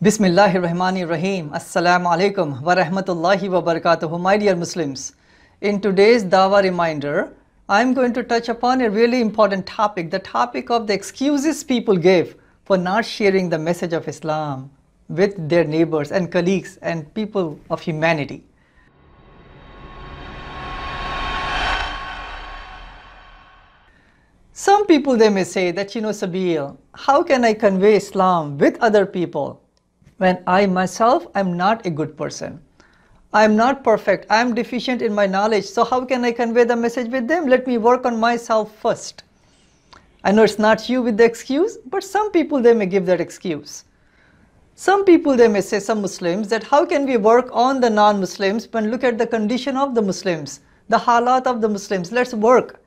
Bismillahir Rahmanir Assalamu alaikum wa rahmatullahi wa barakatuh. My dear Muslims, in today's Dawa reminder, I'm going to touch upon a really important topic the topic of the excuses people gave for not sharing the message of Islam with their neighbors and colleagues and people of humanity. Some people they may say that, you know, Sabeel, how can I convey Islam with other people when I myself am not a good person? I am not perfect. I am deficient in my knowledge. So how can I convey the message with them? Let me work on myself first. I know it's not you with the excuse, but some people they may give that excuse. Some people they may say, some Muslims, that how can we work on the non-Muslims when look at the condition of the Muslims, the halat of the Muslims. Let's work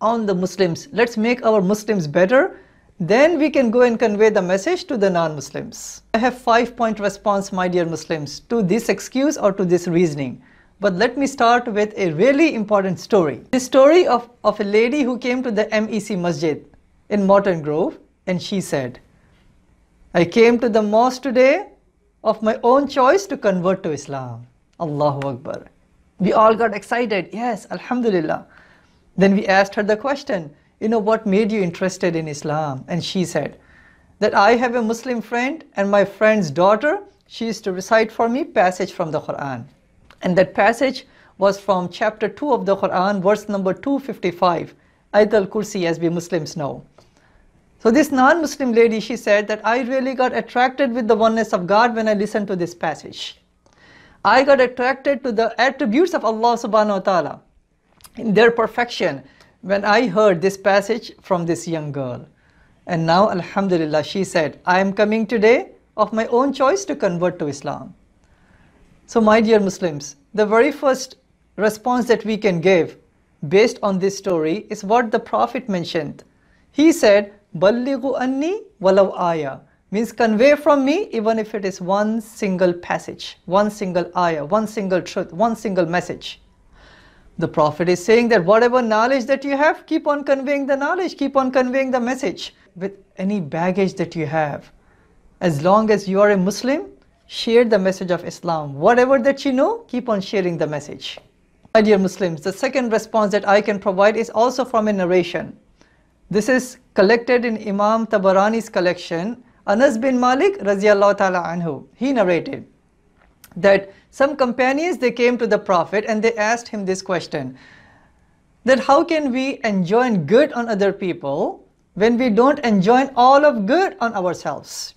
on the Muslims. Let's make our Muslims better. Then we can go and convey the message to the non-Muslims. I have five point response, my dear Muslims, to this excuse or to this reasoning. But let me start with a really important story. The story of, of a lady who came to the MEC Masjid in Morton Grove and she said, I came to the mosque today of my own choice to convert to Islam. Allahu Akbar. We all got excited. Yes, Alhamdulillah. Then we asked her the question, you know, what made you interested in Islam? And she said, that I have a Muslim friend and my friend's daughter, she used to recite for me passage from the Quran. And that passage was from chapter 2 of the Quran, verse number 255, Ayat al-Kursi as we Muslims know. So this non-Muslim lady, she said that I really got attracted with the oneness of God when I listened to this passage. I got attracted to the attributes of Allah subhanahu wa ta'ala in their perfection when I heard this passage from this young girl. And now, Alhamdulillah, she said, I am coming today of my own choice to convert to Islam. So my dear Muslims, the very first response that we can give based on this story is what the Prophet mentioned. He said, Ballighu anni walau ayah means convey from me even if it is one single passage, one single ayah, one single truth, one single message. The Prophet is saying that whatever knowledge that you have, keep on conveying the knowledge, keep on conveying the message with any baggage that you have. As long as you are a Muslim, share the message of Islam. Whatever that you know, keep on sharing the message. My dear Muslims, the second response that I can provide is also from a narration. This is collected in Imam Tabarani's collection. Anas bin Malik ta'ala anhu, he narrated that some companions they came to the Prophet and they asked him this question that how can we enjoin good on other people when we don't enjoin all of good on ourselves?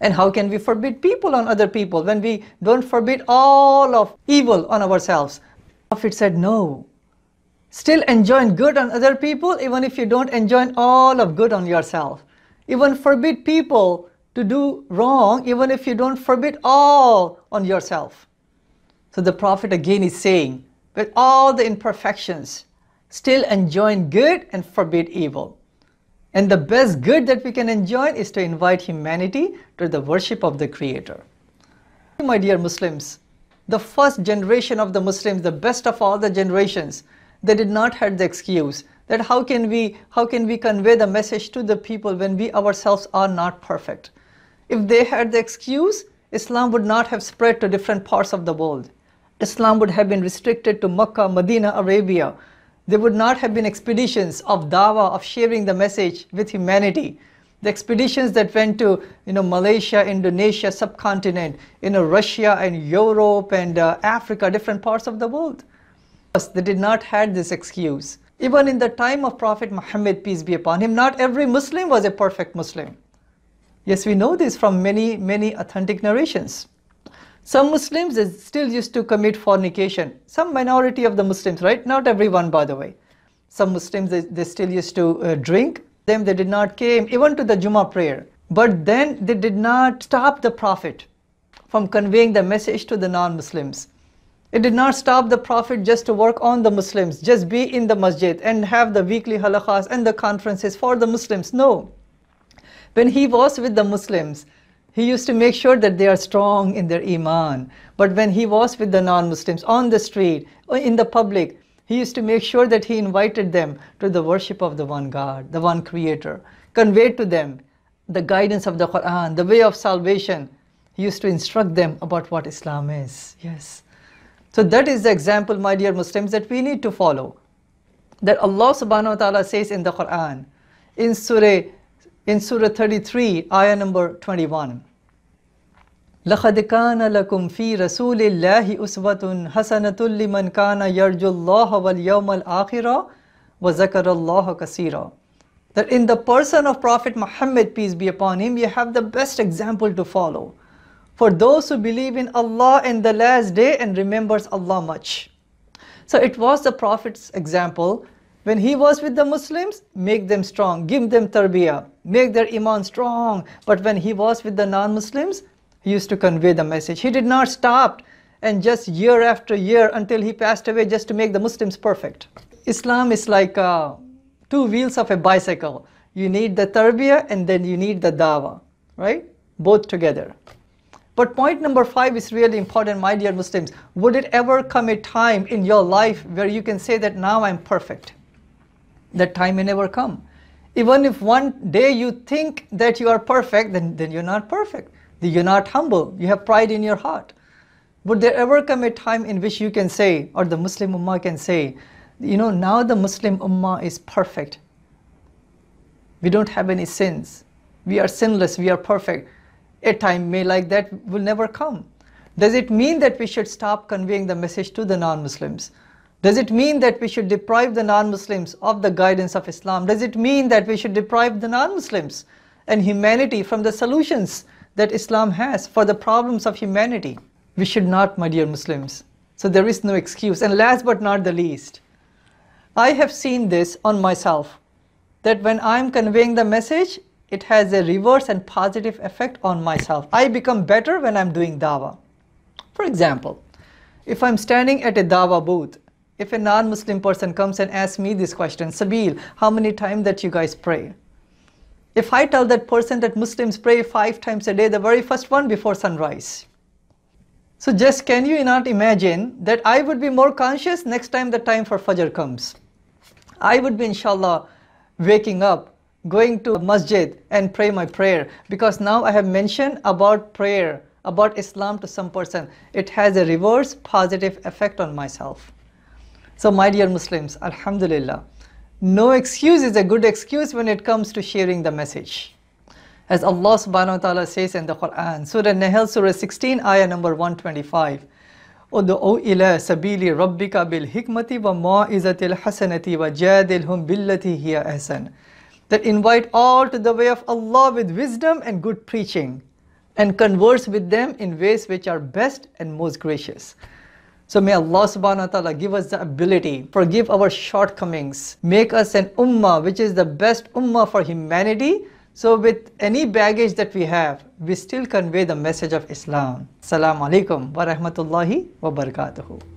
And how can we forbid people on other people when we don't forbid all of evil on ourselves? The Prophet said, no. Still enjoin good on other people even if you don't enjoin all of good on yourself. Even forbid people to do wrong even if you don't forbid all on yourself. So the Prophet again is saying, with all the imperfections, still enjoin good and forbid evil. And the best good that we can enjoy is to invite humanity to the worship of the Creator. My dear Muslims, the first generation of the Muslims, the best of all the generations, they did not have the excuse that how can we how can we convey the message to the people when we ourselves are not perfect. If they had the excuse, Islam would not have spread to different parts of the world. Islam would have been restricted to Makkah, Medina, Arabia, there would not have been expeditions of dawah, of sharing the message with humanity. The expeditions that went to you know, Malaysia, Indonesia, subcontinent, you know, Russia and Europe and uh, Africa, different parts of the world. They did not have this excuse. Even in the time of Prophet Muhammad, peace be upon him, not every Muslim was a perfect Muslim. Yes, we know this from many, many authentic narrations. Some Muslims still used to commit fornication. Some minority of the Muslims, right? Not everyone, by the way. Some Muslims, they, they still used to uh, drink. Them, they did not came even to the Jummah prayer. But then they did not stop the Prophet from conveying the message to the non-Muslims. It did not stop the Prophet just to work on the Muslims, just be in the masjid and have the weekly halakas and the conferences for the Muslims. No. When he was with the Muslims, he used to make sure that they are strong in their iman. But when he was with the non-Muslims on the street, or in the public, he used to make sure that he invited them to the worship of the one God, the one creator, conveyed to them the guidance of the Quran, the way of salvation, he used to instruct them about what Islam is. Yes. So that is the example, my dear Muslims, that we need to follow. That Allah subhanahu wa ta'ala says in the Quran, in Surah, in Surah 33, ayah number 21. لقد كان لكم في رسول الله أسوة حسنة لمن كان يرجو الله واليوم الآخرة وذكر الله كثيرا that in the person of Prophet Muhammad, peace be upon him, you have the best example to follow. For those who believe in Allah and the last day and remembers Allah much. So it was the Prophet's example. When he was with the Muslims, make them strong, give them tarbiyah, make their iman strong. But when he was with the non-Muslims, he used to convey the message. He did not stop and just year after year until he passed away just to make the Muslims perfect. Islam is like a two wheels of a bicycle. You need the tarbiyah and then you need the dawa, right? Both together. But point number five is really important, my dear Muslims. Would it ever come a time in your life where you can say that now I'm perfect? That time may never come. Even if one day you think that you are perfect, then, then you're not perfect. You're not humble. You have pride in your heart. Would there ever come a time in which you can say, or the Muslim Ummah can say, you know, now the Muslim Ummah is perfect. We don't have any sins. We are sinless, we are perfect. A time may like that will never come. Does it mean that we should stop conveying the message to the non-Muslims? Does it mean that we should deprive the non-Muslims of the guidance of Islam? Does it mean that we should deprive the non-Muslims and humanity from the solutions that Islam has for the problems of humanity? We should not, my dear Muslims. So there is no excuse. And last but not the least, I have seen this on myself, that when I'm conveying the message, it has a reverse and positive effect on myself. I become better when I'm doing dawa. For example, if I'm standing at a dawa booth, if a non-Muslim person comes and asks me this question, Sabeel, how many times that you guys pray? If I tell that person that Muslims pray five times a day, the very first one before sunrise, so just can you not imagine that I would be more conscious next time the time for Fajr comes. I would be inshallah waking up, going to masjid and pray my prayer because now I have mentioned about prayer, about Islam to some person. It has a reverse positive effect on myself. So my dear Muslims, Alhamdulillah, no excuse is a good excuse when it comes to sharing the message. As Allah subhanahu wa ta'ala says in the Quran, Surah Nahl, Surah 16, ayah number 125. ادعو إلى سبيل ربك بالحكمة وموعظة الحسنة وجادلهم بالتي هي أحسن that invite all to the way of Allah with wisdom and good preaching and converse with them in ways which are best and most gracious. So may Allah subhanahu wa ta'ala give us the ability, forgive our shortcomings, make us an ummah which is the best ummah for humanity so with any baggage that we have, we still convey the message of Islam. Assalamu alaikum wa rahmatullahi wa barakatuhu.